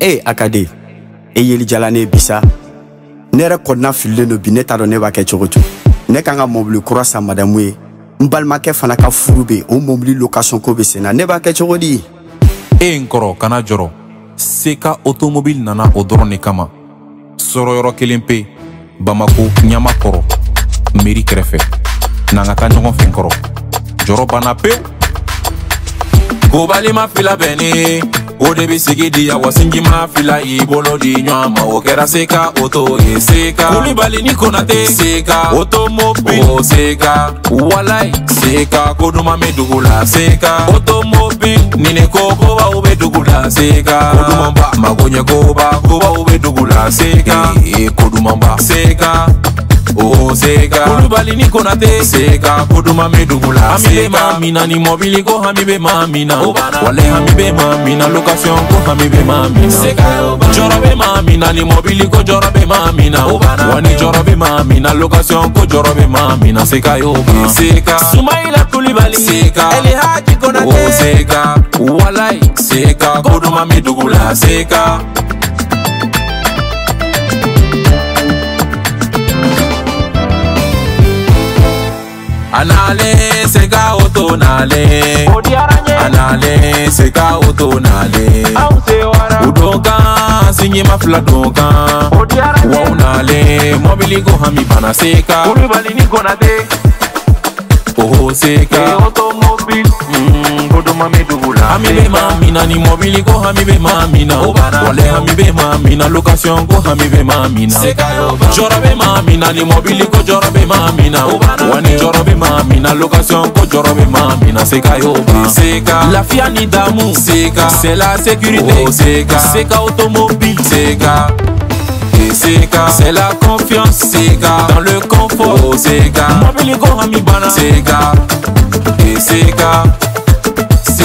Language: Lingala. e akade e yelijala ne bisa ne yɛrɛ kɔnɔna fililen no bi ne t'a dɔn ne b'a kɛ cogo cogo ne kan ka mɔbili kura san madamu ye n balimakɛ fana ka furu be o mɔbili lokasɔn ko be sen na ne b'a kɛ cogo di e n kɔrɔ kana jɔrɔ se ka otomobili nana o dɔrɔn de kama sɔrɔyɔrɔ kelen pe bamako ɲama kɔrɔ miiri kɛrɛfɛ n'an ka ka ɲɔgɔn fɛn kɔrɔ jɔrɔ banna pewu ko balima fila bɛnnin o de be sigidi awa sinji ma fila i bolo di ɲɔgɔn ma o kɛra seka o to ye seka kulibali ni konate seka o to mobi o seka walayi seka ko duman bɛ dugu la seka o to mobi nini ko kobaw bɛ dugu la seka ko dumanba mago ɲɛ koba kobaw bɛ dugu la seka ee eh, eh, ko dumanba seka o seka olu bali ni konate seka kodoma me dugula hami ni mɔbili ko hami be maa wale hami be maa ko hami be maa ni mɔbili ko jɔrɔ be maa min na wa ko jɔrɔ be seka y'o kulibali seka elihaji konate o seka seka kodoma me seka. anale seka oto nale anale seka oto nale u don kan siɲɛma fila don kan waw nale mɔbili ko hami bana seka oho seka hami be mami na ni mobili ko hami be mami na wale hami be mami na location ko hami be mami na jɔrɔ be mami na ni mobili ko jɔrɔ be mami na wani jɔrɔ be mami na location ko jɔrɔ be mami na se ka y'o ban se ka lafiya ni damu se ka c'est la sécurité oh, se ka se ka automobile se ka c'est la confiance, c'est dans le confort, oh, c'est Mobile go ami bana, c'est et c'est